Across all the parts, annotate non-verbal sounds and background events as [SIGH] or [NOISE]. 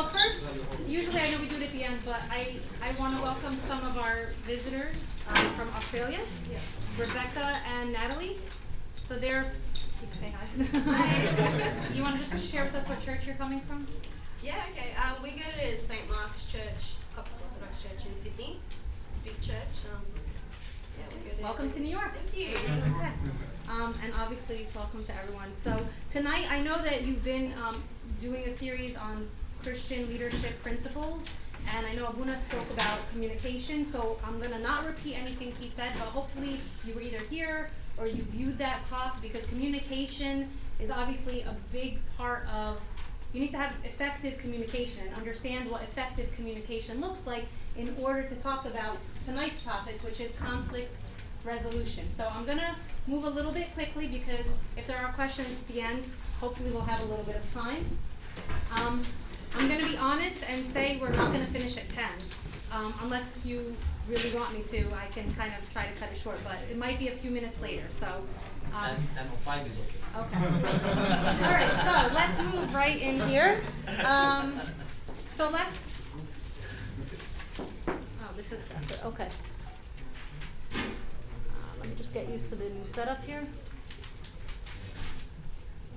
well, first, usually I know we do it at the end, but I, I want to welcome some of our visitors um, from Australia, Rebecca and Natalie. So they're, you say hi. [LAUGHS] You want to just share with us what church you're coming from? Yeah, okay. Um, we go to St Mark's Church, Coptic Orthodox Church in Sydney. It's a big church. Um, yeah, we go. Welcome to New York. Thank you. Um, and obviously, welcome to everyone. So tonight, I know that you've been um, doing a series on Christian leadership principles, and I know Abuna spoke about communication. So I'm gonna not repeat anything he said, but hopefully you were either here or you viewed that talk because communication is obviously a big part of. You need to have effective communication and understand what effective communication looks like in order to talk about tonight's topic, which is conflict resolution. So I'm gonna move a little bit quickly because if there are questions at the end, hopefully we'll have a little bit of time. Um, I'm gonna be honest and say we're not gonna finish at ten. Um, unless you really want me to, I can kind of try to cut it short, but it might be a few minutes later, so. Um, on five is okay. Okay. All right, so let's move right in here. Um, so let's. Oh, this is separate. Okay. Uh, let me just get used to the new setup here.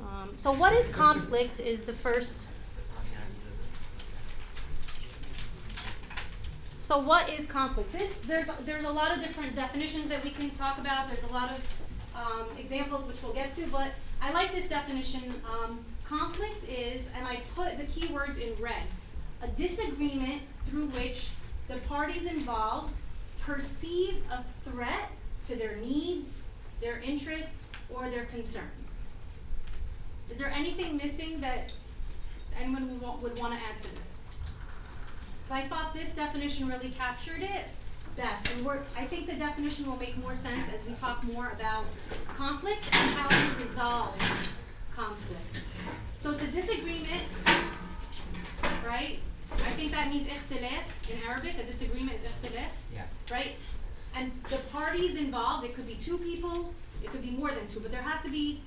Um, so, what is conflict? Is the first. So what is conflict? This there's there's a lot of different definitions that we can talk about. There's a lot of um, examples which we'll get to, but I like this definition. Um, conflict is, and I put the key words in red, a disagreement through which the parties involved perceive a threat to their needs, their interests, or their concerns. Is there anything missing that anyone would, wa- would want to add to this? So I thought this definition really captured it best. And we're, I think the definition will make more sense as we talk more about conflict and how to resolve conflict. So it's a disagreement, right? I think that means ikhtilaf in Arabic. A disagreement is ikhtilaf, Yeah. right? And the parties involved, it could be two people, it could be more than two, but there has to be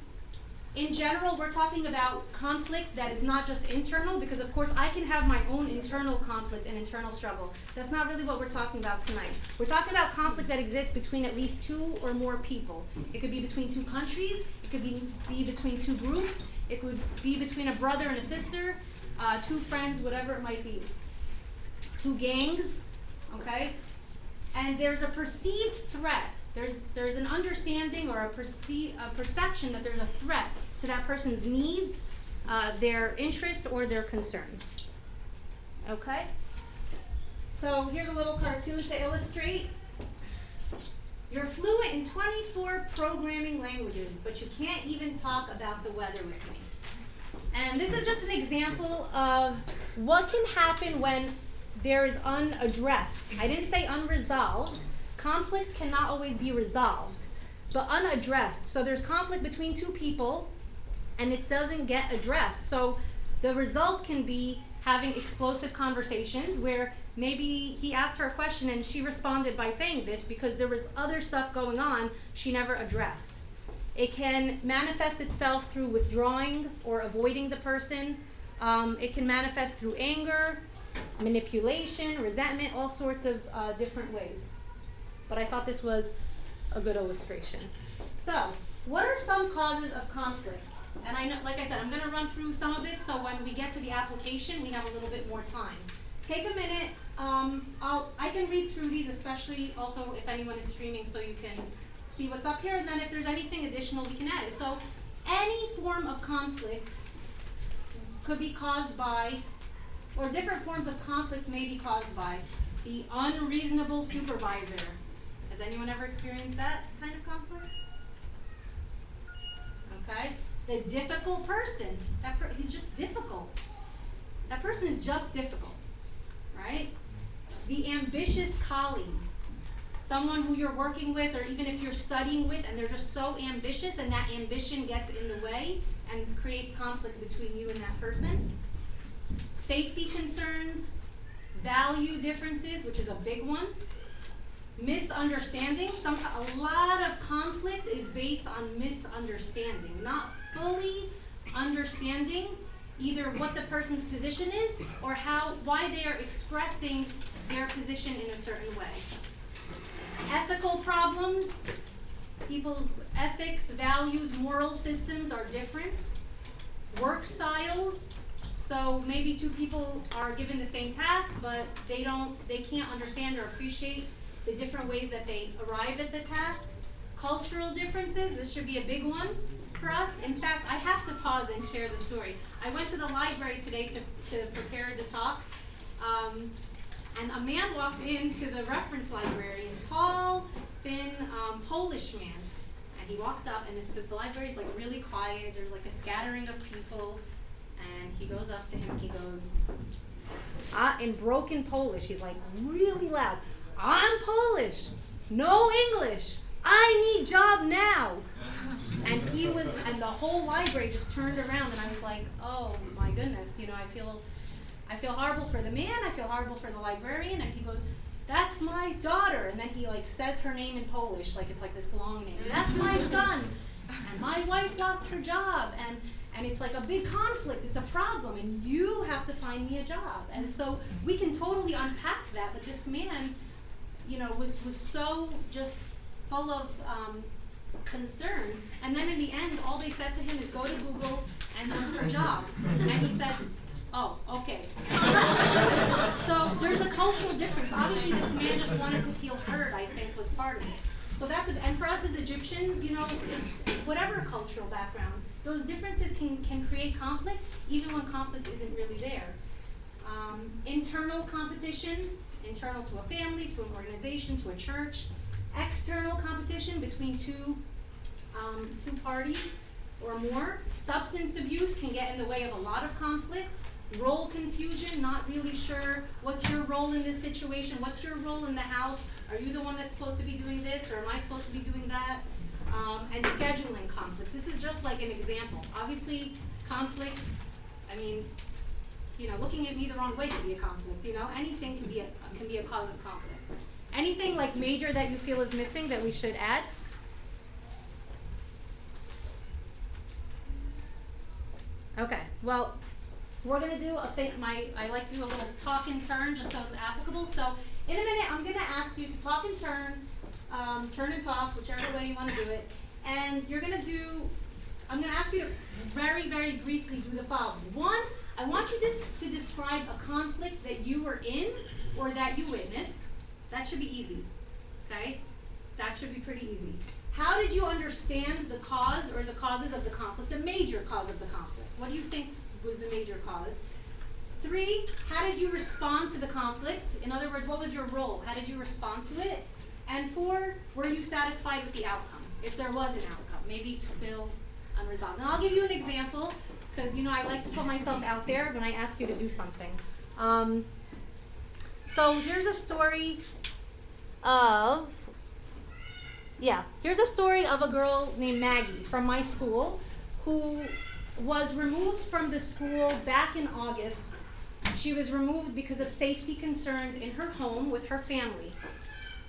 in general, we're talking about conflict that is not just internal, because of course I can have my own internal conflict and internal struggle. That's not really what we're talking about tonight. We're talking about conflict that exists between at least two or more people. It could be between two countries, it could be, be between two groups, it could be between a brother and a sister, uh, two friends, whatever it might be. Two gangs, okay? And there's a perceived threat. There's, there's an understanding or a, perce- a perception that there's a threat to that person's needs, uh, their interests, or their concerns. Okay? So here's a little cartoon to illustrate. You're fluent in 24 programming languages, but you can't even talk about the weather with me. And this is just an example of what can happen when there is unaddressed. I didn't say unresolved. Conflict cannot always be resolved, but unaddressed. So there's conflict between two people and it doesn't get addressed. So the result can be having explosive conversations where maybe he asked her a question and she responded by saying this because there was other stuff going on she never addressed. It can manifest itself through withdrawing or avoiding the person. Um, it can manifest through anger, manipulation, resentment, all sorts of uh, different ways. But I thought this was a good illustration. So, what are some causes of conflict? And I know, like I said, I'm going to run through some of this so when we get to the application, we have a little bit more time. Take a minute. Um, I'll, I can read through these, especially also if anyone is streaming, so you can see what's up here. And then if there's anything additional, we can add it. So, any form of conflict could be caused by, or different forms of conflict may be caused by, the unreasonable supervisor. Has anyone ever experienced that kind of conflict? Okay. The difficult person, that per- he's just difficult. That person is just difficult, right? The ambitious colleague, someone who you're working with or even if you're studying with and they're just so ambitious and that ambition gets in the way and creates conflict between you and that person. Safety concerns, value differences, which is a big one. Misunderstanding, some, a lot of conflict is based on misunderstanding, not fully understanding either what the person's position is or how, why they are expressing their position in a certain way. Ethical problems, people's ethics, values, moral systems are different. Work styles, so maybe two people are given the same task, but they don't, they can't understand or appreciate the different ways that they arrive at the task. Cultural differences, this should be a big one for us. In fact, I have to pause and share the story. I went to the library today to, to prepare the talk, um, and a man walked into the reference library, a tall, thin um, Polish man. And he walked up, and the, the library is like really quiet. There's like a scattering of people, and he goes up to him. He goes, uh, in broken Polish, he's like really loud. I'm Polish, no English. I need job now. And he was, and the whole library just turned around, and I was like, oh my goodness, you know, I feel, I feel horrible for the man, I feel horrible for the librarian, and he goes, that's my daughter, and then he like says her name in Polish, like it's like this long name. That's my [LAUGHS] son, and my wife lost her job, and and it's like a big conflict. It's a problem, and you have to find me a job. And so we can totally unpack that, but this man, you know, was was so just full of um, concern. And then in the end, all they said to him is go to Google and look for jobs. And he said, oh, okay. [LAUGHS] so there's a cultural difference. Obviously, this man just wanted to feel heard, I think, was part of it. So that's, and for us as Egyptians, you know, whatever cultural background, those differences can, can create conflict, even when conflict isn't really there. Um, internal competition, internal to a family, to an organization, to a church. External competition between two um, two parties or more. Substance abuse can get in the way of a lot of conflict. Role confusion, not really sure what's your role in this situation, what's your role in the house, are you the one that's supposed to be doing this or am I supposed to be doing that? Um, and scheduling conflicts. This is just like an example. Obviously, conflicts, I mean, you know, looking at me the wrong way can be a conflict, you know, anything can be a, can be a cause of conflict. Anything like major that you feel is missing that we should add? Okay, well, we're gonna do a thing, my, I like to do a little talk in turn just so it's applicable. So in a minute, I'm gonna ask you to talk in turn, um, turn and talk, whichever way you wanna do it. And you're gonna do, I'm gonna ask you to very, very briefly do the following. One, I want you to, to describe a conflict that you were in or that you witnessed. That should be easy, okay? That should be pretty easy. How did you understand the cause or the causes of the conflict, the major cause of the conflict? What do you think was the major cause? Three, how did you respond to the conflict? In other words, what was your role? How did you respond to it? And four, were you satisfied with the outcome? If there was an outcome, maybe it's still unresolved. And I'll give you an example, because you know I like to put myself out there when I ask you to do something. Um, so here's a story of, yeah, here's a story of a girl named Maggie from my school who was removed from the school back in August. She was removed because of safety concerns in her home with her family.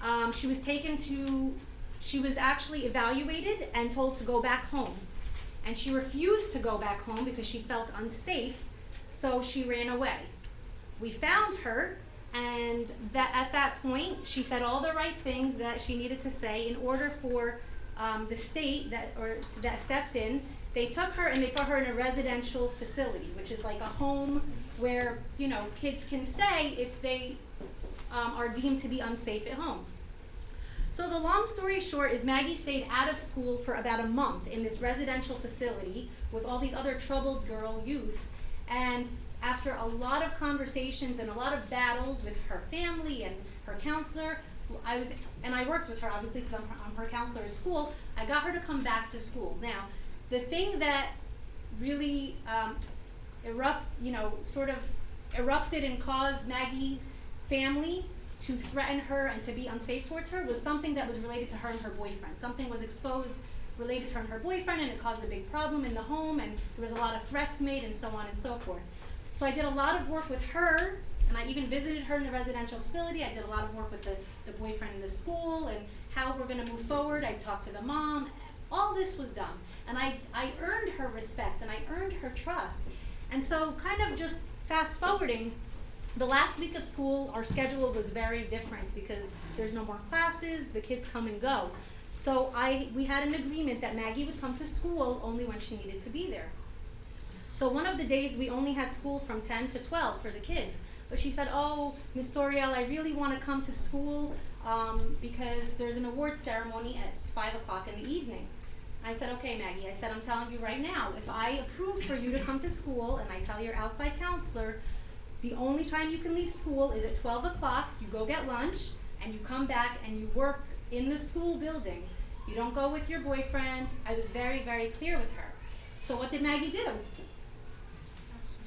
Um, she was taken to, she was actually evaluated and told to go back home. And she refused to go back home because she felt unsafe, so she ran away. We found her, and that at that point, she said all the right things that she needed to say in order for um, the state that or that stepped in they took her and they put her in a residential facility, which is like a home where you know kids can stay if they um, are deemed to be unsafe at home. So the long story short is Maggie stayed out of school for about a month in this residential facility with all these other troubled girl youth. And after a lot of conversations and a lot of battles with her family and her counselor, I was, and I worked with her obviously because I'm, I'm her counselor at school, I got her to come back to school. Now, the thing that really um, erupt, you know, sort of erupted and caused Maggie's family to threaten her and to be unsafe towards her was something that was related to her and her boyfriend. Something was exposed related to her and her boyfriend, and it caused a big problem in the home, and there was a lot of threats made, and so on and so forth. So I did a lot of work with her, and I even visited her in the residential facility. I did a lot of work with the, the boyfriend in the school and how we're going to move forward. I talked to the mom. All this was done. And I, I earned her respect and I earned her trust. And so, kind of just fast forwarding, the last week of school, our schedule was very different because there's no more classes, the kids come and go. So I, we had an agreement that Maggie would come to school only when she needed to be there. So one of the days we only had school from 10 to 12 for the kids. But she said, oh, Miss Sorial, I really want to come to school um, because there's an award ceremony at 5 o'clock in the evening. I said, okay, Maggie. I said, I'm telling you right now, if I approve for you to come to school and I tell your outside counselor, the only time you can leave school is at 12 o'clock, you go get lunch, and you come back and you work in the school building. You don't go with your boyfriend. I was very, very clear with her. So what did Maggie do?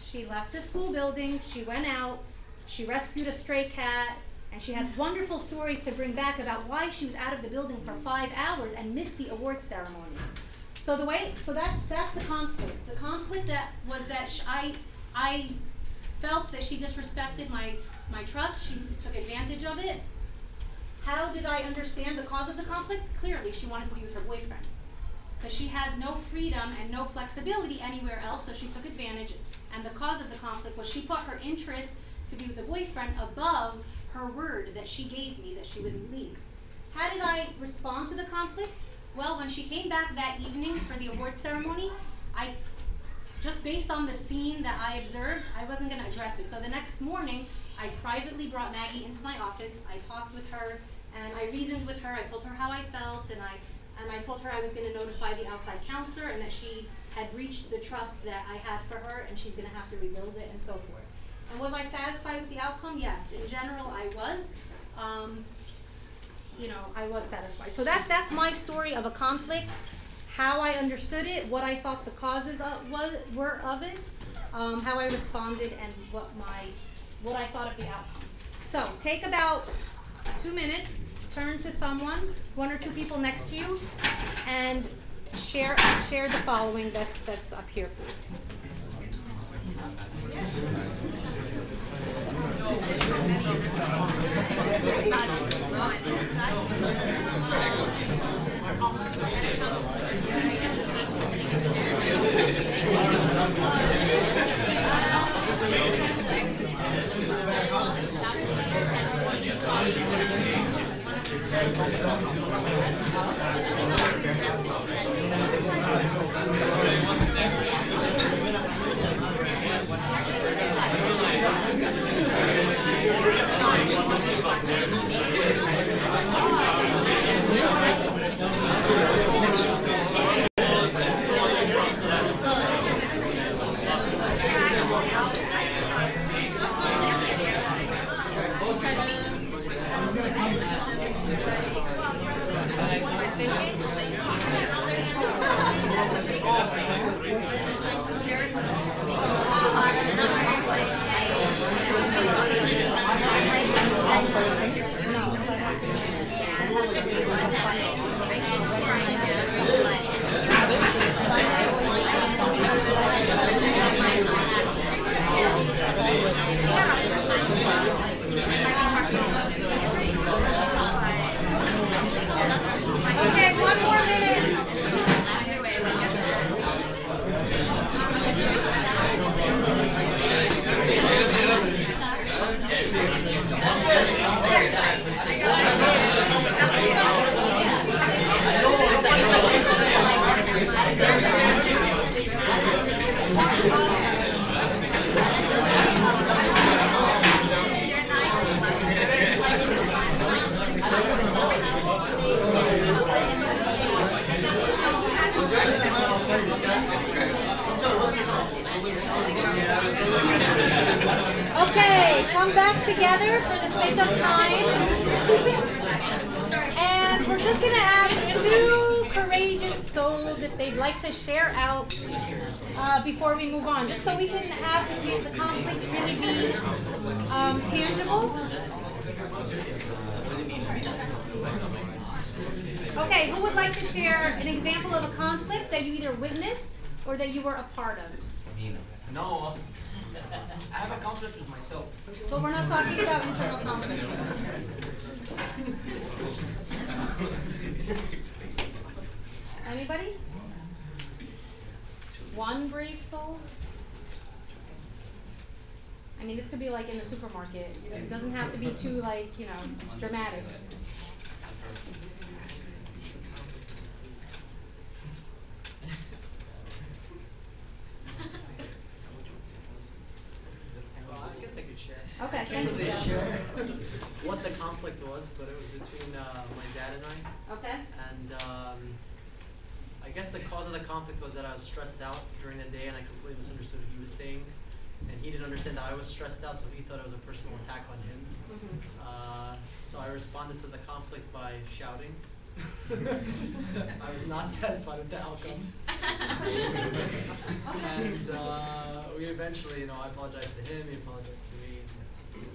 She left the school building, she went out, she rescued a stray cat, and she had mm. wonderful stories to bring back about why she was out of the building for five hours and missed the award ceremony. So the way, so that's that's the conflict. The conflict that was that sh- I I felt that she disrespected my my trust. She took advantage of it. How did I understand the cause of the conflict? Clearly, she wanted to be with her boyfriend because she has no freedom and no flexibility anywhere else. So she took advantage. And the cause of the conflict was she put her interest to be with the boyfriend above her word that she gave me that she wouldn't leave. How did I respond to the conflict? Well, when she came back that evening for the award ceremony, I just based on the scene that I observed, I wasn't going to address it. So the next morning, I privately brought Maggie into my office. I talked with her and I reasoned with her. I told her how I felt and I and I told her I was going to notify the outside counselor and that she had reached the trust that I had for her and she's going to have to rebuild it and so forth. And was I satisfied with the outcome? Yes. In general, I was. Um, you know, I was satisfied. So that that's my story of a conflict, how I understood it, what I thought the causes of, was, were of it, um, how I responded, and what my what I thought of the outcome. So take about two minutes, turn to someone, one or two people next to you, and share uh, share the following that's that's up here, please. Together for the sake of time. and we're just gonna ask two courageous souls if they'd like to share out uh, before we move on, just so we can have the, the conflict really be um, tangible. Okay, who would like to share an example of a conflict that you either witnessed or that you were a part of? No, I have a conflict with myself. So we're not talking about internal conflict. Anybody? One brave soul? I mean, this could be like in the supermarket. It doesn't have to be too like, you know, dramatic. I guess I could share. Okay, I thank you. really share [LAUGHS] what the conflict was, but it was between uh, my dad and I. Okay? And um, I guess the cause of the conflict was that I was stressed out during the day and I completely misunderstood what he was saying. And he didn't understand that I was stressed out, so he thought it was a personal attack on him. Mhm. Uh, so I responded to the conflict by shouting. I was not satisfied with the outcome. [LAUGHS] and uh, we eventually, you know, I apologized to him, he apologized to me,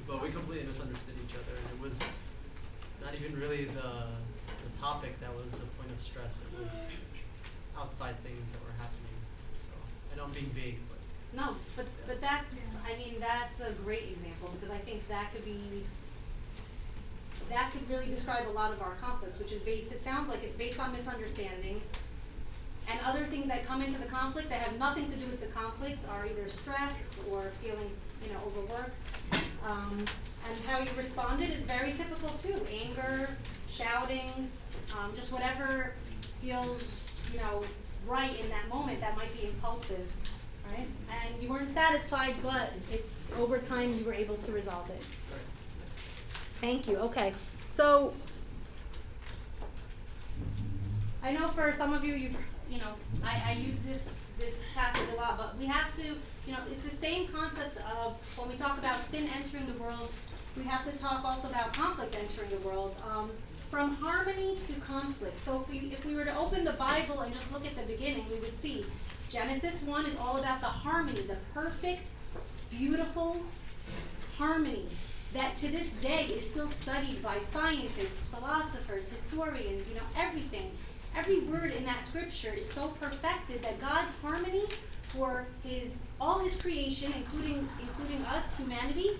but we completely misunderstood each other, and it was not even really the the topic that was a point of stress. It was outside things that were happening. So I know I'm being vague, but No, but, but that's, I mean, that's a great example, because I think that could be, that could really describe a lot of our conflicts, which is based, it sounds like it's based on misunderstanding. And other things that come into the conflict that have nothing to do with the conflict are either stress or feeling, you know, overworked. Um, and how you responded is very typical too, anger, shouting, um, just whatever feels, you know, right in that moment that might be impulsive, right? And you weren't satisfied, but it, over time you were able to resolve it. Thank you, okay. So, I know for some of you, you've, you know, I, I use this, this passage a lot, but we have to, you know, it's the same concept of, when we talk about sin entering the world, we have to talk also about conflict entering the world. Um, from harmony to conflict. So if we, if we were to open the Bible and just look at the beginning, we would see Genesis 1 is all about the harmony, the perfect, beautiful harmony that to this day is still studied by scientists, philosophers, historians, you know, everything. Every word in that scripture is so perfected that God's harmony for his all his creation, including including us, humanity,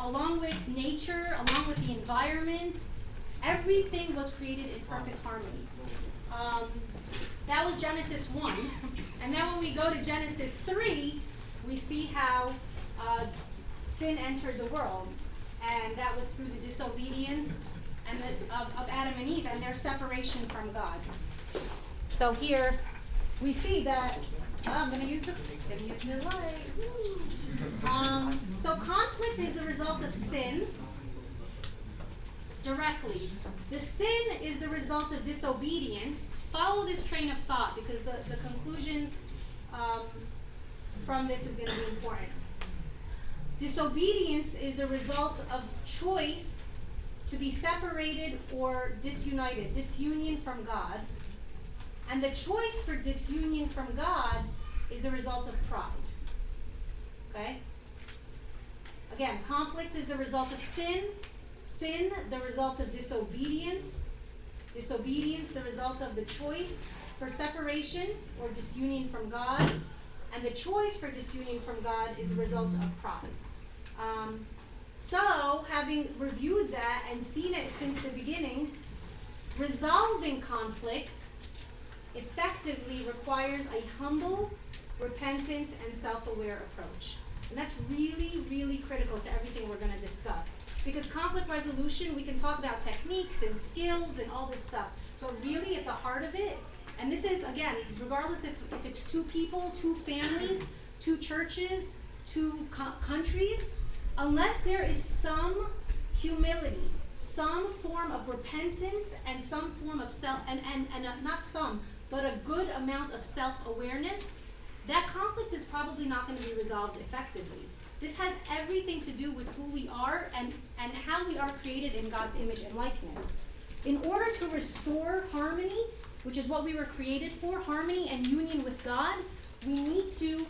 along with nature, along with the environment, everything was created in perfect harmony. Um, that was Genesis 1. And then when we go to Genesis 3, we see how uh, sin entered the world. And that was through the disobedience and the, of, of Adam and Eve and their separation from God. So here we see that oh, I'm gonna use the gonna use the light. Um, so conflict is the result of sin directly. The sin is the result of disobedience. Follow this train of thought because the, the conclusion um, from this is going to be important. Disobedience is the result of choice to be separated or disunited, disunion from God. And the choice for disunion from God is the result of pride. Okay? Again, conflict is the result of sin, sin the result of disobedience, disobedience the result of the choice for separation or disunion from God, and the choice for disunion from God is the result of pride. Um, so, having reviewed that and seen it since the beginning, resolving conflict effectively requires a humble, repentant, and self aware approach. And that's really, really critical to everything we're going to discuss. Because conflict resolution, we can talk about techniques and skills and all this stuff. But really, at the heart of it, and this is, again, regardless if, if it's two people, two families, two churches, two co- countries, unless there is some humility, some form of repentance, and some form of self, and, and, and uh, not some, but a good amount of self awareness, that conflict is probably not going to be resolved effectively. This has everything to do with who we are and, and how we are created in God's image and likeness. In order to restore harmony which is what we were created for, harmony and union with God, we need to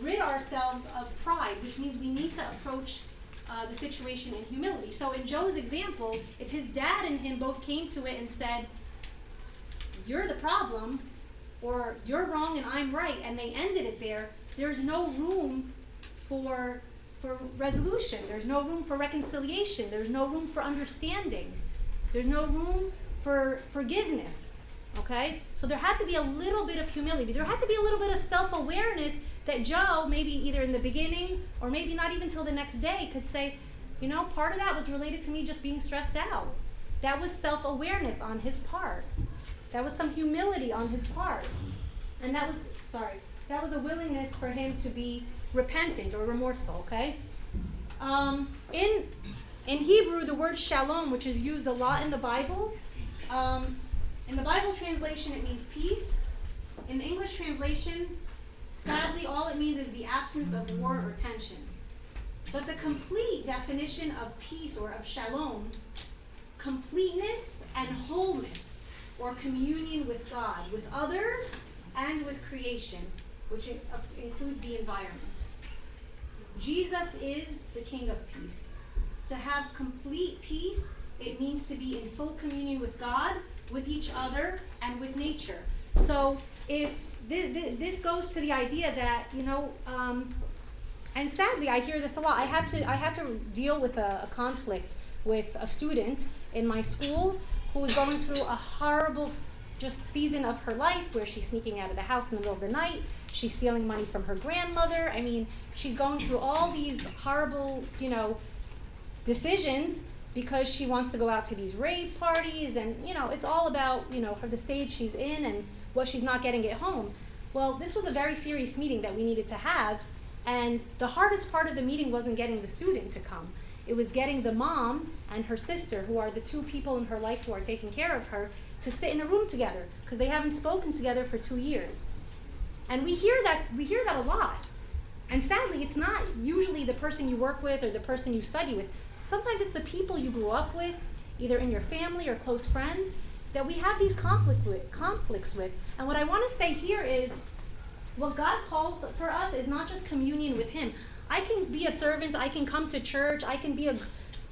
rid ourselves of pride, which means we need to approach uh, the situation in humility. So, in Joe's example, if his dad and him both came to it and said, You're the problem, or You're wrong and I'm right, and they ended it there, there's no room for, for resolution. There's no room for reconciliation. There's no room for understanding. There's no room for forgiveness. Okay? So there had to be a little bit of humility. There had to be a little bit of self awareness that Joe, maybe either in the beginning or maybe not even till the next day, could say, you know, part of that was related to me just being stressed out. That was self awareness on his part. That was some humility on his part. And that was, sorry, that was a willingness for him to be repentant or remorseful, okay? Um, in, in Hebrew, the word shalom, which is used a lot in the Bible, um, in the Bible translation, it means peace. In the English translation, sadly, all it means is the absence of war or tension. But the complete definition of peace or of shalom, completeness and wholeness, or communion with God, with others, and with creation, which includes the environment. Jesus is the King of peace. To have complete peace, it means to be in full communion with God with each other and with nature. So if th- th- this goes to the idea that you know, um, and sadly I hear this a lot. I had to I had to deal with a, a conflict with a student in my school who was going through a horrible just season of her life where she's sneaking out of the house in the middle of the night. She's stealing money from her grandmother. I mean, she's going through all these horrible, you know, decisions because she wants to go out to these rave parties and you know it's all about you know her the stage she's in and what she's not getting at home. Well this was a very serious meeting that we needed to have and the hardest part of the meeting wasn't getting the student to come. It was getting the mom and her sister who are the two people in her life who are taking care of her to sit in a room together because they haven't spoken together for two years. And we hear that we hear that a lot. And sadly it's not usually the person you work with or the person you study with Sometimes it's the people you grew up with, either in your family or close friends, that we have these conflict with, conflicts with. And what I want to say here is what God calls for us is not just communion with Him. I can be a servant, I can come to church, I can be a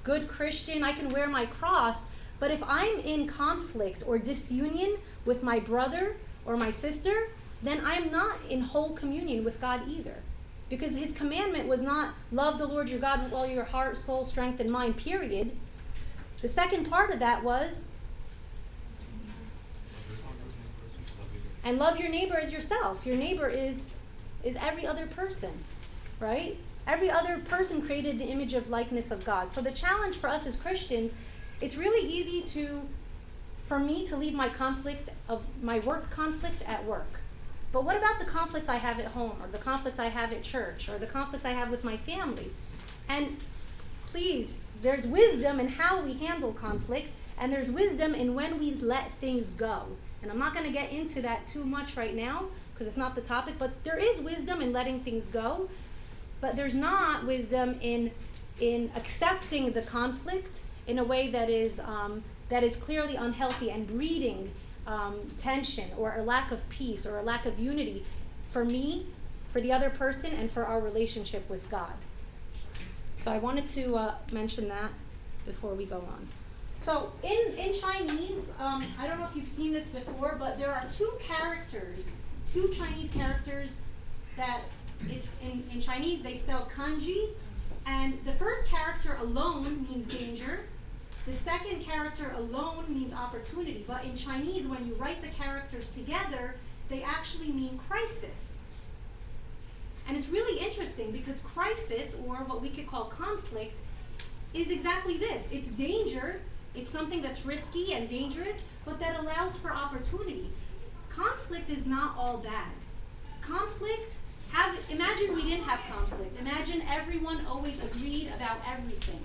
good Christian, I can wear my cross, but if I'm in conflict or disunion with my brother or my sister, then I'm not in whole communion with God either. Because his commandment was not love the Lord your God with all your heart, soul, strength, and mind, period. The second part of that was and love your neighbor as yourself. Your neighbor is is every other person, right? Every other person created the image of likeness of God. So the challenge for us as Christians, it's really easy to for me to leave my conflict of my work conflict at work but what about the conflict I have at home, or the conflict I have at church, or the conflict I have with my family? And please, there's wisdom in how we handle conflict, and there's wisdom in when we let things go. And I'm not going to get into that too much right now because it's not the topic, but there is wisdom in letting things go, but there's not wisdom in in accepting the conflict in a way that is um, that is clearly unhealthy and breeding um, tension or a lack of peace or a lack of unity for me, for the other person, and for our relationship with God. So I wanted to uh, mention that before we go on. So in, in Chinese, um, I don't know if you've seen this before, but there are two characters, two Chinese characters that it's in, in Chinese they spell kanji, and the first character alone means danger, the second character alone means opportunity, but in Chinese, when you write the characters together, they actually mean crisis. And it's really interesting because crisis, or what we could call conflict, is exactly this it's danger, it's something that's risky and dangerous, but that allows for opportunity. Conflict is not all bad. Conflict, have, imagine we didn't have conflict. Imagine everyone always agreed about everything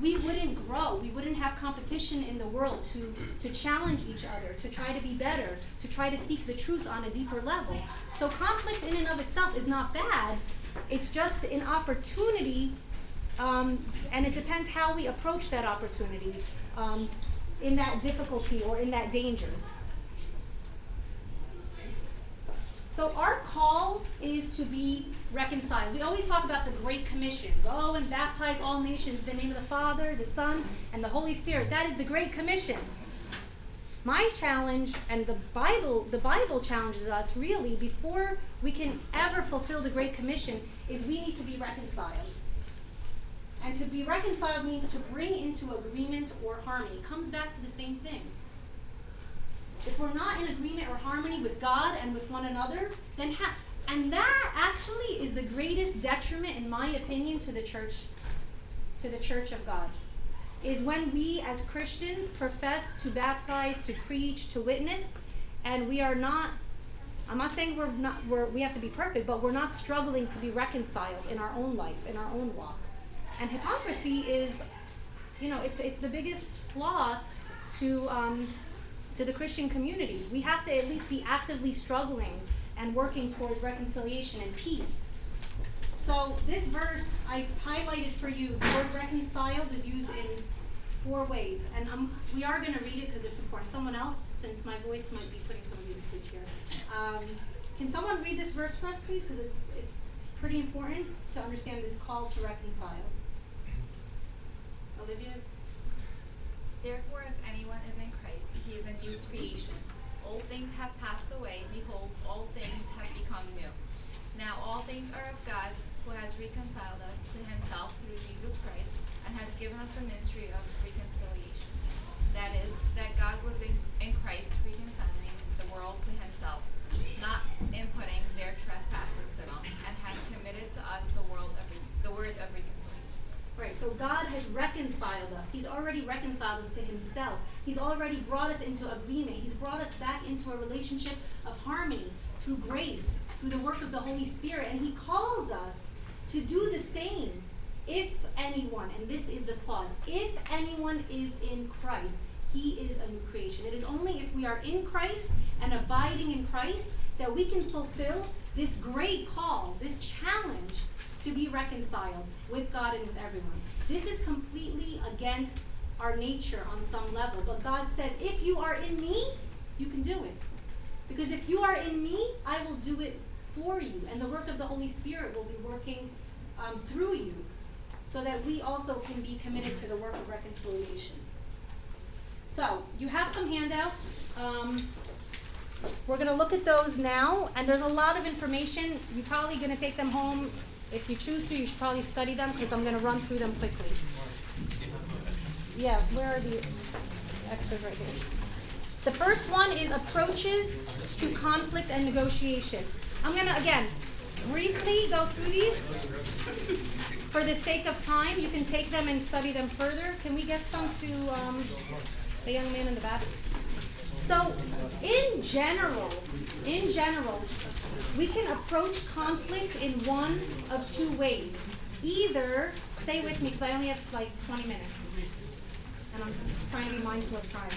we wouldn't grow. We wouldn't have competition in the world to, to challenge each other, to try to be better, to try to seek the truth on a deeper level. So conflict in and of itself is not bad. It's just an opportunity, um, and it depends how we approach that opportunity um, in that difficulty or in that danger. So our call is to be reconciled. We always talk about the Great Commission. Go and baptize all nations in the name of the Father, the Son, and the Holy Spirit. That is the Great Commission. My challenge and the Bible the Bible challenges us really before we can ever fulfill the Great Commission is we need to be reconciled. And to be reconciled means to bring into agreement or harmony. It comes back to the same thing. If we're not in agreement or harmony with God and with one another, then ha- and that actually is the greatest detriment in my opinion to the church to the church of God. Is when we as Christians profess to baptize, to preach, to witness, and we are not I'm not saying we're not we're, we have to be perfect, but we're not struggling to be reconciled in our own life, in our own walk. And hypocrisy is, you know, it's it's the biggest flaw to um, to the Christian community. We have to at least be actively struggling and working towards reconciliation and peace. So this verse I highlighted for you. The word reconciled is used in four ways, and um, we are going to read it because it's important. Someone else, since my voice might be putting some of you to sleep here, um, can someone read this verse for us, please? Because it's it's pretty important to understand this call to reconcile. Olivia. Therefore, if anyone is in Christ, he is a new creation. Old things have passed away. Behold, all things have become new. Now all things are of God, who has reconciled us to himself through Jesus Christ, and has given us the ministry of reconciliation. That is, that God was in, in Christ reconciling the world to himself, not inputting their trespasses to them, and has committed to us the world of the word of reconciliation. Right, so God has reconciled us. He's already reconciled us to Himself. He's already brought us into agreement. He's brought us back into a relationship of harmony through grace, through the work of the Holy Spirit. And He calls us to do the same. If anyone, and this is the clause, if anyone is in Christ, he is a new creation. It is only if we are in Christ and abiding in Christ that we can fulfill this great call, this challenge to be reconciled with God and with everyone. This is completely against our nature on some level. But God says, if you are in me, you can do it. Because if you are in me, I will do it for you. And the work of the Holy Spirit will be working um, through you so that we also can be committed to the work of reconciliation. So, you have some handouts. Um, we're going to look at those now, and there's a lot of information. You're probably going to take them home. If you choose to, you should probably study them because I'm going to run through them quickly. Yeah, where are the extras right here? The first one is approaches to conflict and negotiation. I'm going to, again, briefly go through these. For the sake of time, you can take them and study them further. Can we get some to um, the young man in the back? So, in general, in general, we can approach conflict in one of two ways. Either, stay with me because I only have like 20 minutes, and I'm trying to be mindful of time.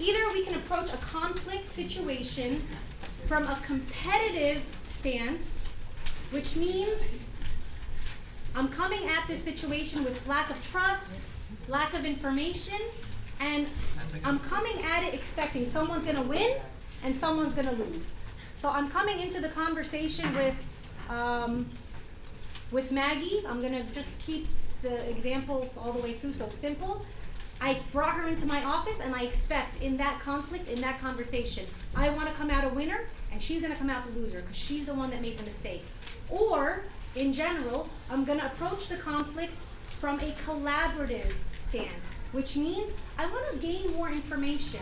Either we can approach a conflict situation from a competitive stance, which means I'm coming at this situation with lack of trust, lack of information, and I'm coming at it expecting someone's going to win and someone's going to lose. So I'm coming into the conversation with um, with Maggie. I'm going to just keep the example all the way through so simple. I brought her into my office and I expect in that conflict, in that conversation, I want to come out a winner and she's going to come out the loser because she's the one that made the mistake. Or, in general, I'm going to approach the conflict from a collaborative stance, which means I want to gain more information.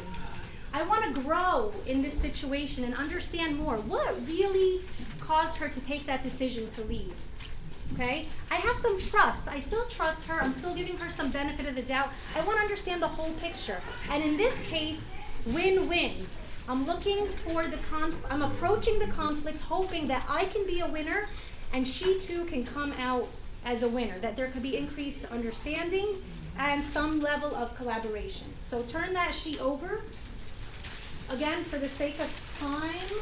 I want to grow in this situation and understand more. What really caused her to take that decision to leave? Okay? I have some trust. I still trust her. I'm still giving her some benefit of the doubt. I want to understand the whole picture. And in this case, win-win. I'm looking for the conf- I'm approaching the conflict hoping that I can be a winner and she too can come out as a winner, that there could be increased understanding and some level of collaboration. So turn that sheet over. Again, for the sake of time,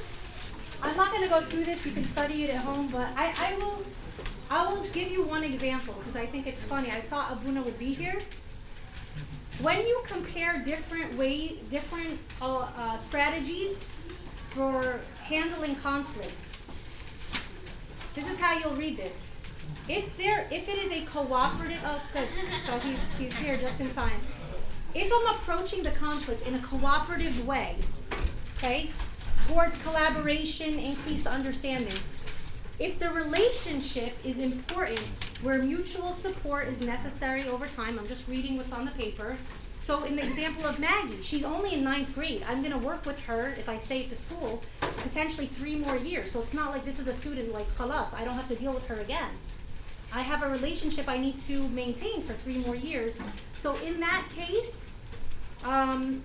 I'm not going to go through this. You can study it at home, but I, I will I will give you one example because I think it's funny. I thought Abuna would be here. When you compare different way, different uh, uh, strategies for handling conflict. This is how you'll read this. If there, if it is a cooperative, oh, good, so he's, he's here just in time. If I'm approaching the conflict in a cooperative way, okay, towards collaboration, increased understanding, if the relationship is important, where mutual support is necessary over time, I'm just reading what's on the paper. So in the example of Maggie, she's only in ninth grade. I'm gonna work with her if I stay at the school, potentially three more years. So it's not like this is a student like Khalas, I don't have to deal with her again. I have a relationship I need to maintain for three more years. So in that case, um,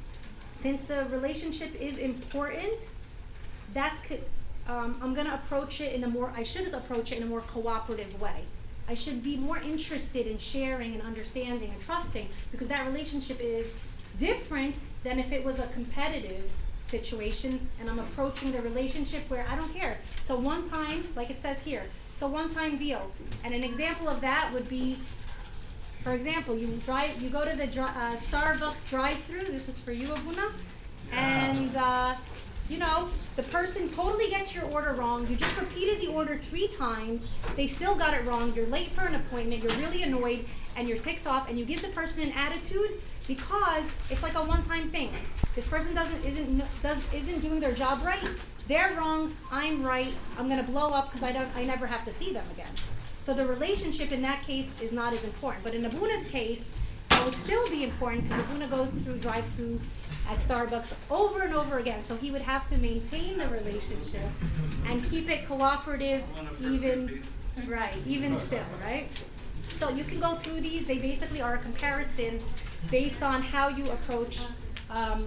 since the relationship is important, that's um, I'm gonna approach it in a more. I should approach it in a more cooperative way. I should be more interested in sharing and understanding and trusting because that relationship is different than if it was a competitive situation and I'm approaching the relationship where I don't care. So one time, like it says here, it's a one-time deal. And an example of that would be, for example, you drive, you go to the uh, Starbucks drive-through. This is for you, Abuna, and uh, you know the person totally gets your order wrong. You just repeated the order three times. They still got it wrong. You're late for an appointment. You're really annoyed, and you're ticked off. And you give the person an attitude because it's like a one-time thing. This person doesn't isn't does isn't doing their job right. They're wrong. I'm right. I'm gonna blow up because I don't. I never have to see them again. So the relationship in that case is not as important. But in Abuna's case, it would still be important because Abuna goes through drive-through at Starbucks over and over again. So he would have to maintain the relationship and keep it cooperative, even right, even still, right? So you can go through these. They basically are a comparison based on how you approach um,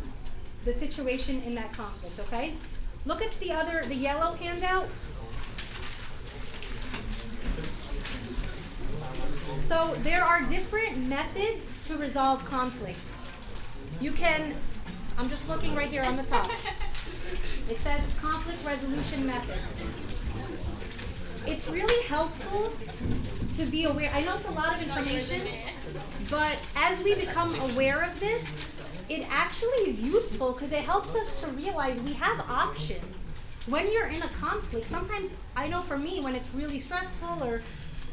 the situation in that conflict. Okay. Look at the other, the yellow handout. So there are different methods to resolve conflict. You can, I'm just looking right here on the top. [LAUGHS] It says conflict resolution methods. It's really helpful to be aware. I know it's a lot of information, but as we become aware of this, it actually is useful because it helps us to realize we have options. When you're in a conflict, sometimes I know for me when it's really stressful or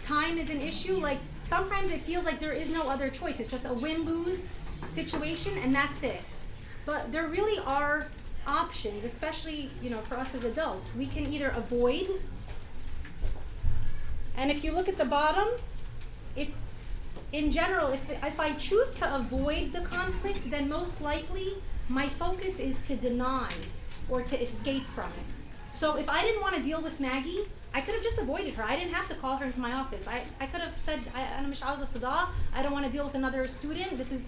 time is an issue, like sometimes it feels like there is no other choice. It's just a win-lose situation and that's it. But there really are options, especially, you know, for us as adults. We can either avoid and if you look at the bottom, if in general, if, if I choose to avoid the conflict, then most likely my focus is to deny or to escape from it. So if I didn't want to deal with Maggie, I could have just avoided her. I didn't have to call her into my office. I, I could have said, I, I don't want to deal with another student. This is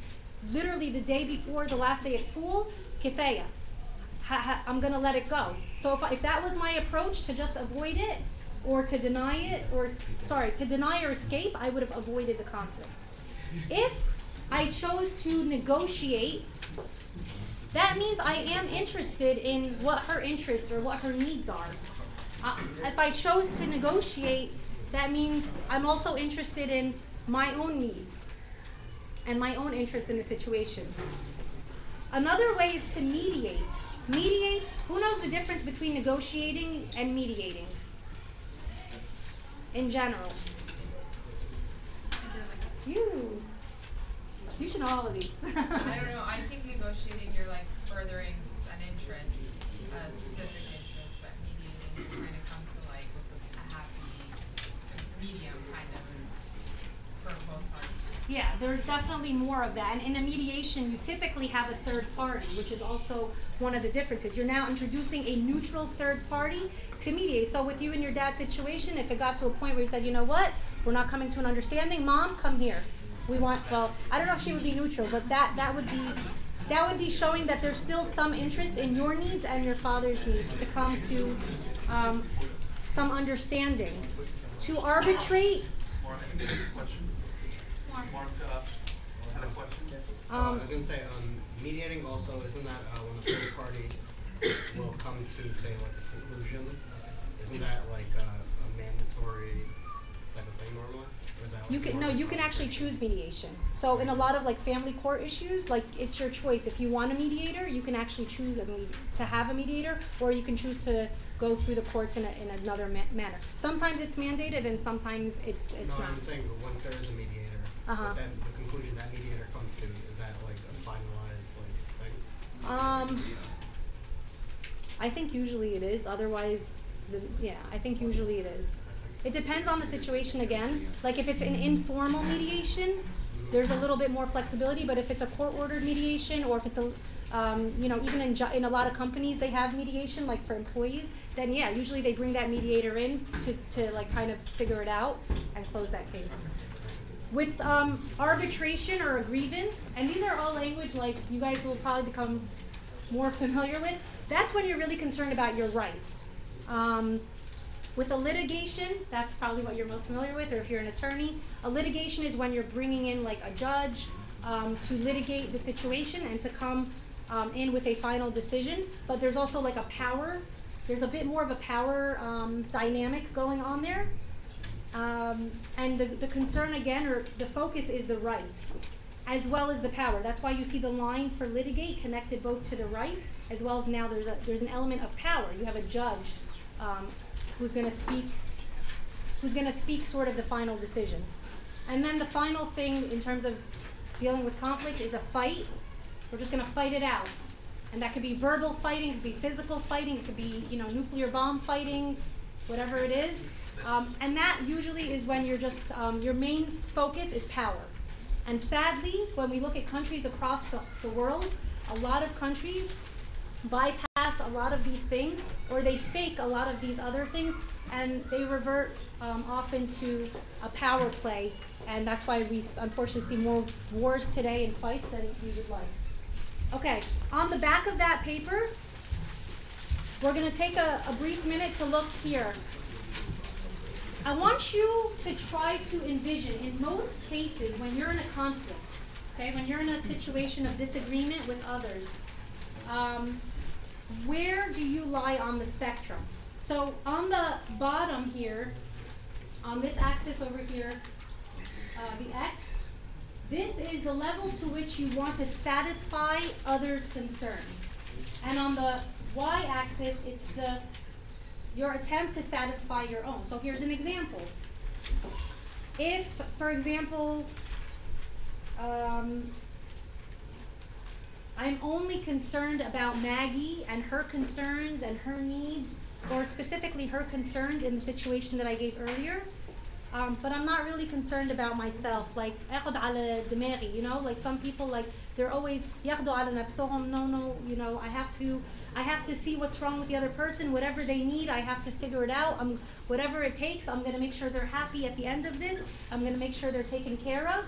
literally the day before the last day of school. Kifeya. I'm going to let it go. So if, I, if that was my approach to just avoid it, or to deny it, or sorry, to deny or escape, I would have avoided the conflict. If I chose to negotiate, that means I am interested in what her interests or what her needs are. Uh, if I chose to negotiate, that means I'm also interested in my own needs and my own interest in the situation. Another way is to mediate. Mediate, who knows the difference between negotiating and mediating? In general. You. You should know all of these. [LAUGHS] I don't know. I think negotiating, you're like furthering s- an interest, a specific interest, but mediating, you're trying to come to like a happy medium kind of for both parties. Yeah, there's definitely more of that. And in a mediation, you typically have a third party, which is also one of the differences. You're now introducing a neutral third party to mediate. So with you and your dad's situation, if it got to a point where you said, you know what, we're not coming to an understanding, mom, come here. We want well, I don't know if she would be neutral, but that that would be that would be showing that there's still some interest in your needs and your father's needs to come to um, some understanding. To arbitrate, Mark, uh, had a question? Uh, I um, was gonna say, um, mediating also, isn't that, uh, when the third party will come to say like a conclusion? Isn't that like, uh, a mandatory type of thing normally? Or is that You can, no, more you can actually choose mediation. So in a lot of like family court issues, like it's your choice. If you want a mediator, you can actually choose a me- to have a mediator, or you can choose to go through the courts in, a, in another ma- manner. Sometimes it's mandated, and sometimes it's it's no, not. I'm saying but once there is a mediator, Uh-huh. what then the conclusion that mediator comes to is that like a finalized like thing. Um, I think usually it is. Otherwise, the, yeah, I think usually it is. It depends on the situation again. Like if it's an informal mediation, there's a little bit more flexibility. But if it's a court-ordered mediation, or if it's a, um, you know, even in in a lot of companies they have mediation, like for employees, then yeah, usually they bring that mediator in to to like kind of figure it out and close that case. With um, arbitration or a grievance, and these are all language like you guys will probably become more familiar with, that's when you're really concerned about your rights. Um, with a litigation, that's probably what you're most familiar with, or if you're an attorney, a litigation is when you're bringing in like a judge um, to litigate the situation and to come um, in with a final decision. But there's also like a power, there's a bit more of a power um, dynamic going on there. Um, and the, the concern again, or the focus is the rights as well as the power. That's why you see the line for litigate connected both to the rights as well as now there's a there's an element of power. You have a judge um, who's going to speak who's going to speak sort of the final decision. And then the final thing in terms of dealing with conflict is a fight. We're just going to fight it out. And that could be verbal fighting, it could be physical fighting, it could be, you know, nuclear bomb fighting, whatever it is. Um, and that usually is when you're just, um, your main focus is power. And sadly, when we look at countries across the, the world, a lot of countries bypass a lot of these things, or they fake a lot of these other things, and they revert um, often to a power play. And that's why we unfortunately see more wars today and fights than we would like. Okay, on the back of that paper, we're going to take a, a brief minute to look here. I want you to try to envision, in most cases, when you're in a conflict, okay, when you're in a situation of disagreement with others, um, where do you lie on the spectrum? So on the bottom here, on this axis over here, uh, the x, this is the level to which you want to satisfy others' concerns. And on the y-axis, it's the your attempt to satisfy your own. So here's an example. If, for example, um, I'm only concerned about Maggie and her concerns and her needs, or specifically her concerns in the situation that I gave earlier. Um, but I'm not really concerned about myself. Like, you know, like some people, like, they're always, no, no, you know, I have to, I have to see what's wrong with the other person. Whatever they need, I have to figure it out. I'm, whatever it takes, I'm going to make sure they're happy at the end of this. I'm going to make sure they're taken care of.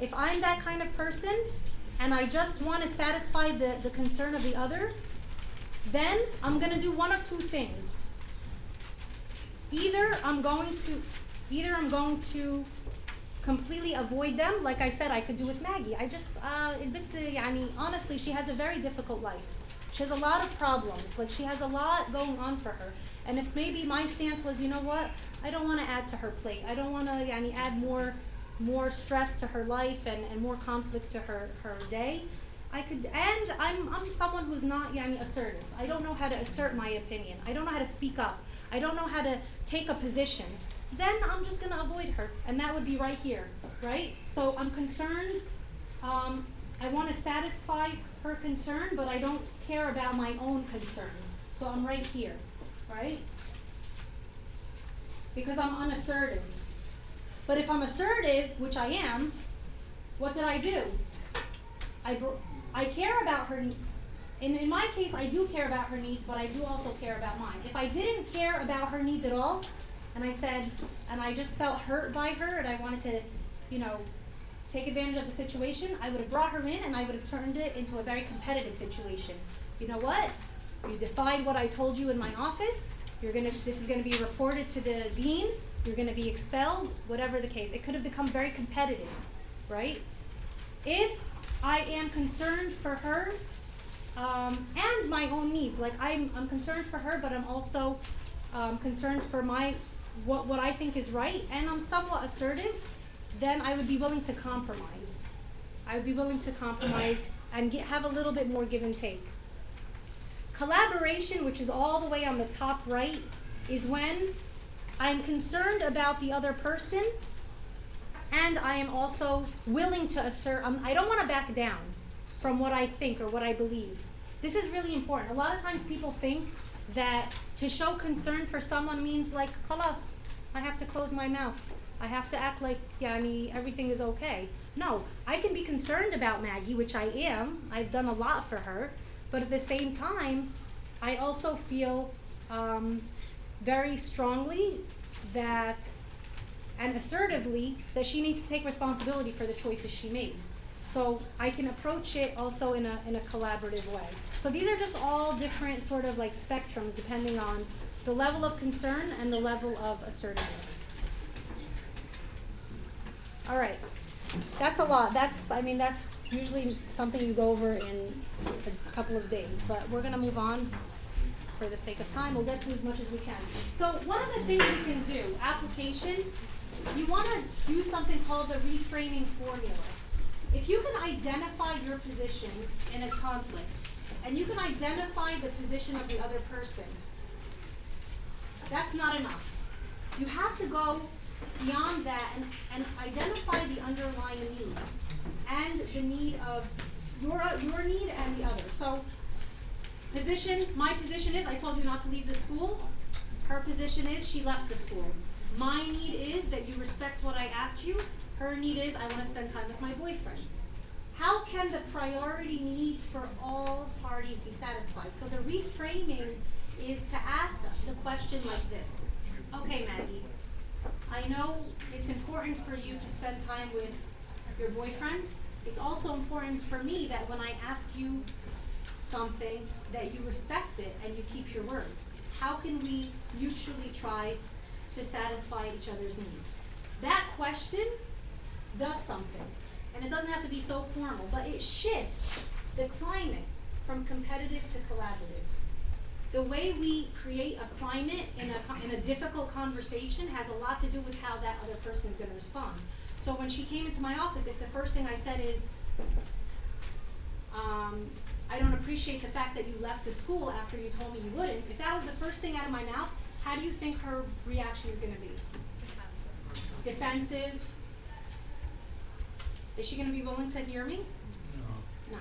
If I'm that kind of person and I just want to satisfy the, the concern of the other, then I'm going to do one of two things. Either I'm going to Either I'm going to completely avoid them, like I said, I could do with Maggie. I just, uh, uh mean, honestly, she has a very difficult life. She has a lot of problems. Like, she has a lot going on for her. And if maybe my stance was, you know what, I don't want to add to her plate. I don't want to yani, add more more stress to her life and, and more conflict to her, her day. I could, and I'm, I'm someone who's not yani, assertive. I don't know how to assert my opinion. I don't know how to speak up. I don't know how to take a position. Then I'm just gonna avoid her. And that would be right here, right? So I'm concerned, um, I wanna satisfy her concern, but I don't care about my own concerns. So I'm right here, right? Because I'm unassertive. But if I'm assertive, which I am, what did I do? I, I care about her needs. In, in my case, I do care about her needs, but I do also care about mine. If I didn't care about her needs at all, and I said, and I just felt hurt by her, and I wanted to, you know, take advantage of the situation, I would have brought her in and I would have turned it into a very competitive situation. You know what? You defied what I told you in my office. You're gonna. This is gonna be reported to the dean. You're gonna be expelled. Whatever the case, it could have become very competitive, right? If I am concerned for her um, and my own needs, like I'm, I'm concerned for her, but I'm also um, concerned for my what what I think is right, and I'm somewhat assertive. then I would be willing to compromise. I would be willing to compromise and get, have a little bit more give and take. Collaboration, which is all the way on the top right, is when I'm concerned about the other person and I am also willing to assert, um, I don't want to back down from what I think or what I believe. This is really important. A lot of times people think that to show concern for someone means like, khalas, I have to close my mouth. I have to act like, yani, everything is okay. No, I can be concerned about Maggie, which I am. I've done a lot for her. But at the same time, I also feel um, very strongly that and assertively that she needs to take responsibility for the choices she made. So I can approach it also in a, in a collaborative way. So these are just all different sort of like spectrums depending on the level of concern and the level of assertiveness. All right. That's a lot. That's, I mean, that's usually something you go over in a couple of days. But we're going to move on for the sake of time. We'll get through as much as we can. So one of the things we can do, application, you want to do something called the reframing formula. If you can identify your position in a conflict, and you can identify the position of the other person, that's not enough. You have to go beyond that and, and identify the underlying need and the need of your, your need and the other. So, position, my position is I told you not to leave the school. Her position is she left the school. My need is that you respect what I asked you. Her need is I want to spend time with my boyfriend. How can the priority needs for all parties be satisfied? So the reframing is to ask the question like this. Okay, Maggie, I know it's important for you to spend time with your boyfriend. It's also important for me that when I ask you something that you respect it and you keep your word. How can we mutually try to satisfy each other's needs? That question does something. And it doesn't have to be so formal, but it shifts the climate from competitive to collaborative. The way we create a climate in a, in a difficult conversation has a lot to do with how that other person is going to respond. So when she came into my office, if the first thing I said is, um, I don't appreciate the fact that you left the school after you told me you wouldn't, if that was the first thing out of my mouth, how do you think her reaction is going to be? Defensive. Defensive? Is she going to be willing to hear me? No.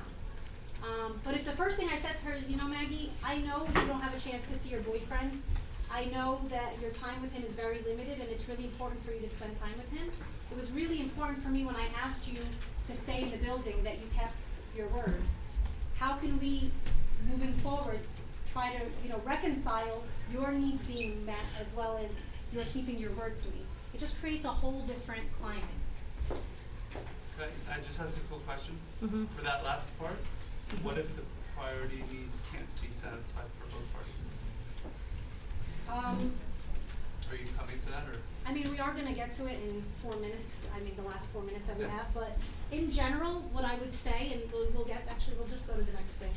Um, but if the first thing I said to her is, you know, Maggie, I know you don't have a chance to see your boyfriend. I know that your time with him is very limited and it's really important for you to spend time with him. It was really important for me when I asked you to stay in the building that you kept your word. How can we, moving forward, try to, you know, reconcile your needs being met as well as your keeping your word to me? It just creates a whole different climate. I, I just have a cool question? Mm-hmm. For that last part, what if the priority needs can't be satisfied for both parties? Um, Are you coming to that or? I mean, we are gonna get to it in four minutes, I mean, the last four minutes that we Okay. have, but in general, what I would say, and we'll, we'll get, actually, we'll just go to the next thing.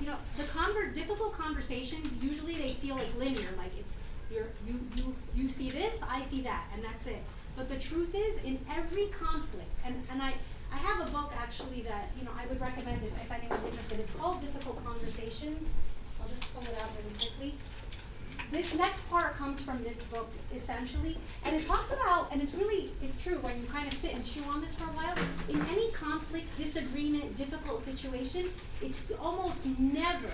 You know, the conver- difficult conversations, usually they feel like linear, like it's, you're, you, you, you see this, I see that, and that's it. But the truth is, in every conflict, and, and I, I have a book actually that, you know, I would recommend if, if anyone's interested, it's called Difficult Conversations. I'll just pull it out really quickly. This next part comes from this book essentially and it talks about and it's really it's true when you kind of sit and chew on this for a while in any conflict disagreement difficult situation it's almost never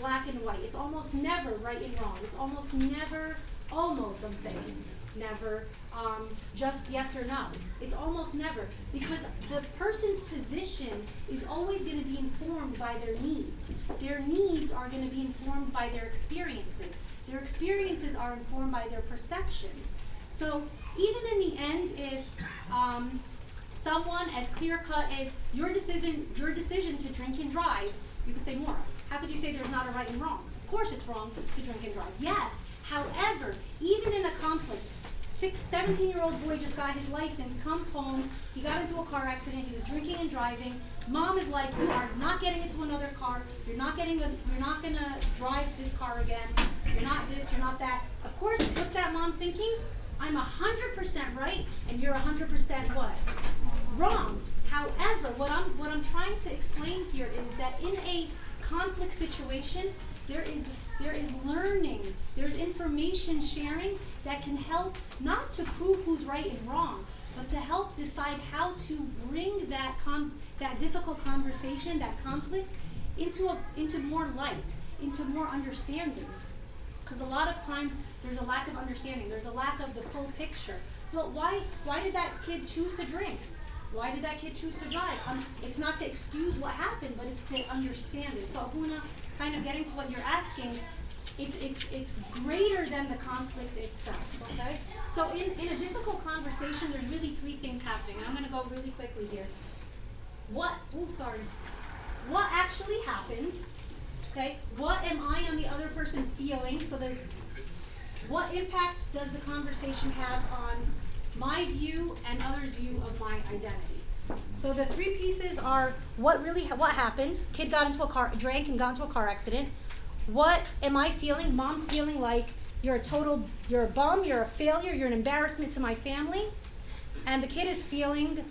black and white. It's almost never right and wrong. It's almost never almost i'm saying never um, just yes or no it's almost never because the person's position is always going to be informed by their needs their needs are going to be informed by their experiences their experiences are informed by their perceptions. So even in the end, if um, someone as clear cut as your decision, your decision to drink and drive, you could say more. How could you say there's not a right and wrong? Of course, it's wrong to drink and drive. Yes. However, even in a conflict, 17 year old boy just got his license, comes home, he got into a car accident, he was drinking and driving. Mom is like, you are not getting into another car, you're not getting a, you're not gonna drive this car again, you're not this, you're not that. Of course, what's that mom thinking? I'm 100% right and you're 100% what? Wrong. However, what I'm what I'm trying to explain here is that in a conflict situation, there is there is learning, there's information sharing that can help not to prove who's right and wrong, but to help decide how to bring that that difficult conversation, that conflict, into a into more light, into more understanding. Because a lot of times there's a lack of understanding, there's a lack of the full picture. Well, why why did that kid choose to drink? Why did that kid choose to drive? Um, it's not to excuse what happened, but it's to understand it. So, Abuna, kind of getting to what you're asking, it's, it's, it's greater than the conflict itself, okay? So, in, in a difficult conversation, there's really three things happening. I'm going to go really quickly here. What, oh, sorry. What actually happened, okay? What am I on the other person feeling? So, there's what impact does the conversation have on my view and others' view of my identity? So the three pieces are what really ha- what happened. Kid got into a car, drank and got into a car accident. What am I feeling? Mom's feeling like you're a total, you're a bum, you're a failure, you're an embarrassment to my family, and the kid is feeling,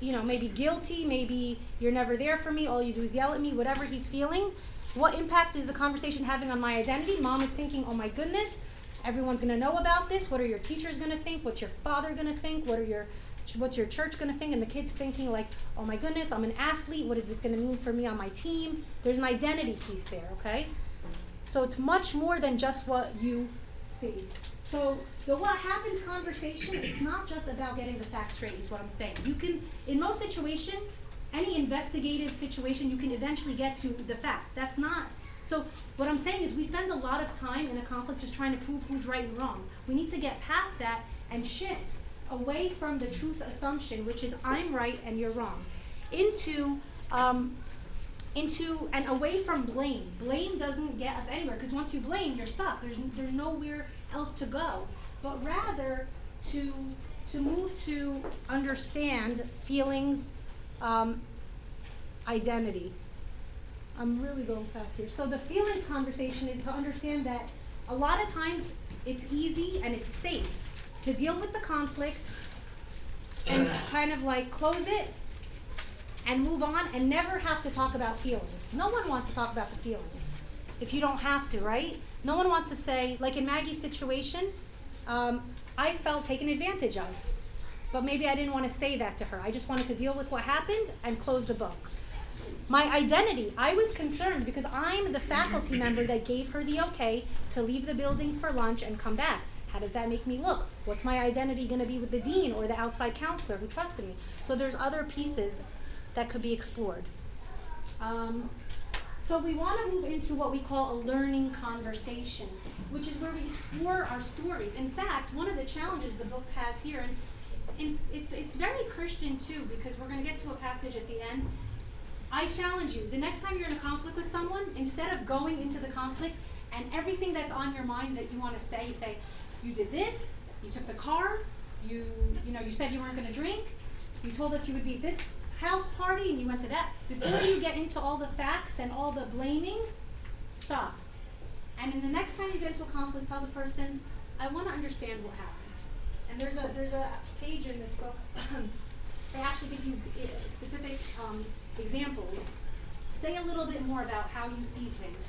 you know, maybe guilty, maybe you're never there for me, all you do is yell at me, whatever he's feeling. What impact is the conversation having on my identity? Mom is thinking, oh my goodness, everyone's going to know about this. What are your teachers going to think? What's your father going to think? What are your what's your church going to think? And the kids thinking like, oh my goodness, I'm an athlete. What is this going to mean for me on my team? There's an identity piece there, okay? So it's much more than just what you see. So the what happened conversation, it's not just about getting the facts straight, is what I'm saying. You can, in most situation, any investigative situation, you can eventually get to the fact. That's not so what I'm saying is we spend a lot of time in a conflict just trying to prove who's right and wrong. We need to get past that and shift away from the truth assumption, which is I'm right and you're wrong, into um, into and away from blame. Blame doesn't get us anywhere because once you blame, you're stuck. There's there's nowhere else to go. But rather to to move to understand feelings, um, identity. I'm really going fast here. So the feelings conversation is to understand that a lot of times it's easy and it's safe to deal with the conflict and kind of like close it and move on and never have to talk about feelings. No one wants to talk about the feelings if you don't have to, right? No one wants to say, like in Maggie's situation, um, I felt taken advantage of. But maybe I didn't want to say that to her. I just wanted to deal with what happened and close the book. My identity, I was concerned because I'm the faculty member that gave her the okay to leave the building for lunch and come back. How does that make me look? What's my identity going to be with the dean or the outside counselor who trusted me? So there's other pieces that could be explored. Um, so we want to move into what we call a learning conversation, which is where we explore our stories. In fact, one of the challenges the book has here, and, and it's, it's very Christian too, because we're going to get to a passage at the end I challenge you, the next time you're in a conflict with someone, instead of going into the conflict and everything that's on your mind that you want to say, you say, you did this, you took the car, you you know, you said you weren't going to drink, you told us you would be this house party and you went to that. Before you get into all the facts and all the blaming, stop. And in the next time you get into a conflict, tell the person, I want to understand what happened. And there's a there's a page in this book. [CLEARS THROAT] they actually give you uh, specific um, examples, say a little bit more about how you see things.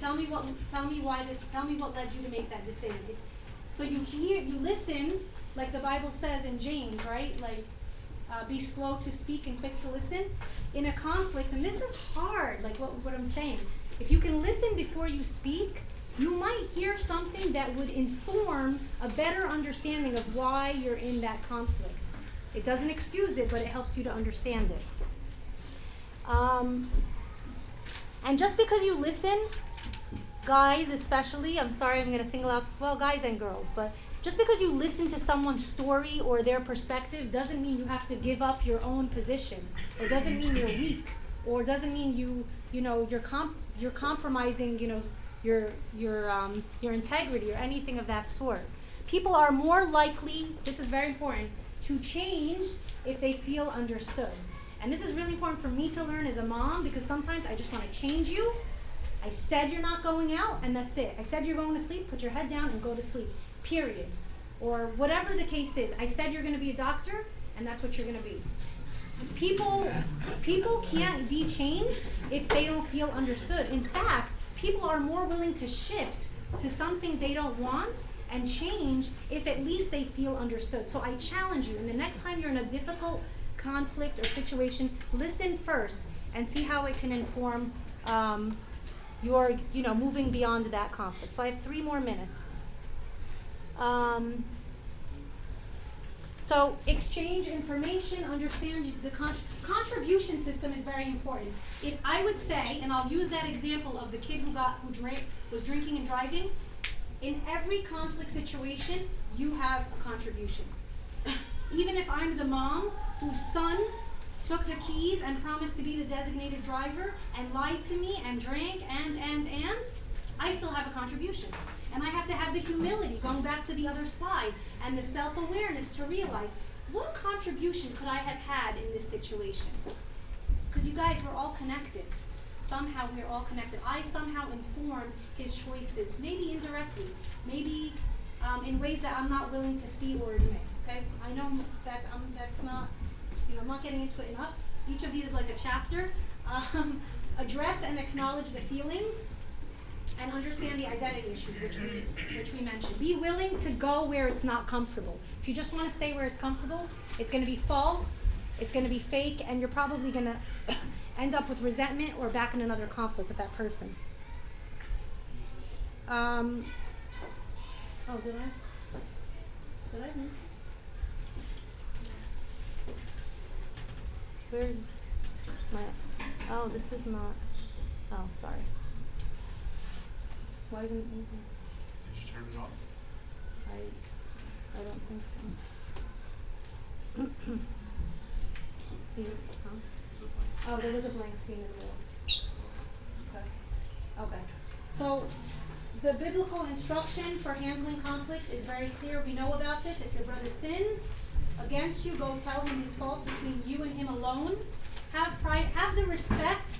Tell me what. Tell me why this. Tell me what led you to make that decision. It's, so you hear, you listen, like the Bible says in James, right? Like, uh, be slow to speak and quick to listen. In a conflict, and this is hard. Like what what I'm saying. If you can listen before you speak, you might hear something that would inform a better understanding of why you're in that conflict. It doesn't excuse it, but it helps you to understand it. Um, and just because you listen, guys especially, I'm sorry, I'm going to single out, well, guys and girls, but just because you listen to someone's story or their perspective doesn't mean you have to give up your own position, or doesn't mean you're weak, or doesn't mean you, you know, you're comp- you're compromising, you know, your your um, your integrity or anything of that sort. People are more likely, this is very important, to change if they feel understood. And this is really important for me to learn as a mom because sometimes I just want to change you. I said you're not going out, and that's it. I said you're going to sleep, put your head down and go to sleep. Period. or whatever the case is. I said you're going to be a doctor, and that's what you're going to be. People, people can't be changed if they don't feel understood. In fact, people are more willing to shift to something they don't want and change if at least they feel understood. So I challenge you, and the next time you're in a difficult conflict or situation, listen first and see how it can inform um, your, you know, moving beyond that conflict. So I have three more minutes. Um, so exchange information, understand the con- contribution system is very important. If I would say, and I'll use that example of the kid who got who drank was drinking and driving. In every conflict situation, you have a contribution. Even if I'm the mom whose son took the keys and promised to be the designated driver and lied to me and drank and and and, I still have a contribution. And I have to have the humility, going back to the other slide, and the self awareness to realize what contribution could I have had in this situation? Because you guys were all connected. Somehow we're all connected. I somehow informed his choices, maybe indirectly, maybe um, in ways that I'm not willing to see or admit. Okay, I know that um, that's not, you know, I'm not getting into it enough. Each of these is like a chapter. [LAUGHS] Um, address and acknowledge the feelings and understand the identity issues which we which we mentioned. Be willing to go where it's not comfortable. If you just want to stay where it's comfortable, it's going to be false, it's going to be fake, and you're probably going [COUGHS] to end up with resentment or back in another conflict with that person. Um, oh, did I? Did I? Where's my? Oh, this is not. Oh, sorry. Why isn't it moving? Did you turn it off? I, I don't think so. [COUGHS] Do you, huh? Is it blank? Oh, there was a blank screen in the middle. Okay. Okay. So, the biblical instruction for handling conflict is very clear. We know about this. If your brother sins against you, go tell him his fault between you and him alone. Have pride, have the respect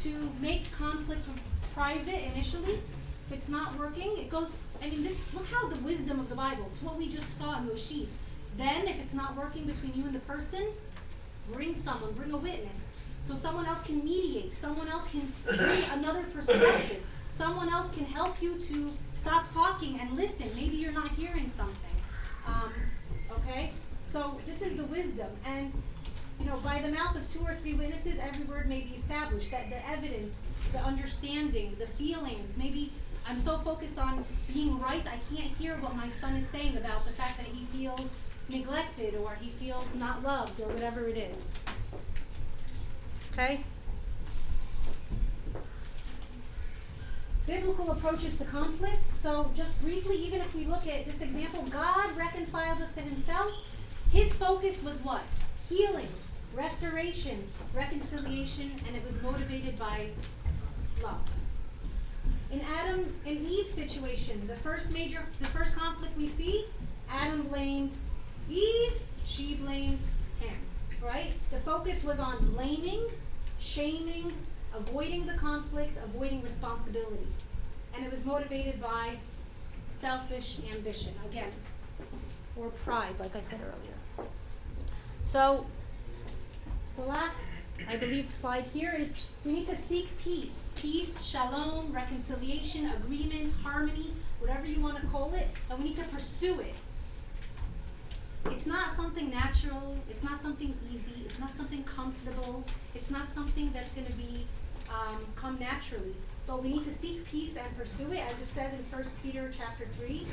to make conflict private initially. If it's not working, it goes. I mean, this. Look how the wisdom of the Bible. It's what we just saw in those sheets. Then, if it's not working between you and the person, bring someone, bring a witness. So someone else can mediate, someone else can bring another perspective, someone else can help you to stop talking and listen. Maybe you're not hearing something. Um, okay? So this is the wisdom. And you know, by the mouth of two or three witnesses, every word may be established. That the evidence, the understanding, the feelings, maybe I'm so focused on being right, I can't hear what my son is saying about the fact that he feels neglected or he feels not loved or whatever it is. Okay? Biblical approaches to conflict. So, just briefly, even if we look at this example, God reconciled us to himself. His focus was what? Healing, restoration, reconciliation, and it was motivated by love. In Adam and Eve situation, the first major, the first conflict we see, Adam blamed Eve, she blamed him, right? The focus was on blaming, shaming, avoiding the conflict, avoiding responsibility. And it was motivated by selfish ambition, again, or pride, like I said earlier. So, the last, I believe, slide here is we need to seek peace. Peace, shalom, reconciliation, agreement, harmony, whatever you want to call it, and we need to pursue it. It's not something natural, it's not something easy, it's not something comfortable, it's not something that's going to be um, come naturally. But we need to seek peace and pursue it, as it says in 1 Peter chapter 3.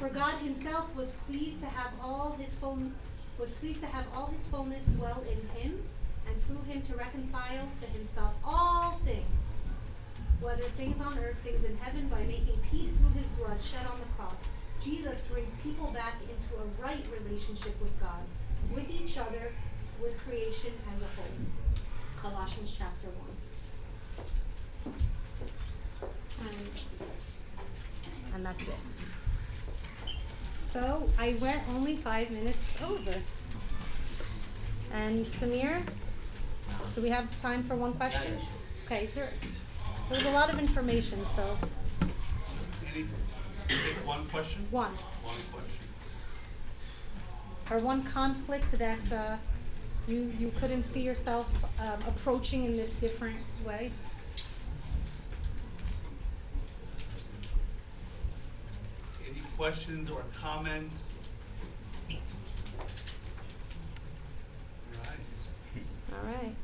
For God himself was pleased to have all his full was pleased to have all his fullness dwell in him, and through him to reconcile to himself all things, whether things on earth, things in heaven, by making peace through his blood shed on the cross. Jesus brings people back into a right relationship with God, with each other, with creation as a whole. Colossians chapter 1. And, and that's it. So I went only five minutes over. And Samir, do we have time for one question? Okay, is there, there was a lot of information, so. One question? One. One question. Or one conflict that uh, you, you couldn't see yourself um, approaching in this different way? Any questions or comments All right.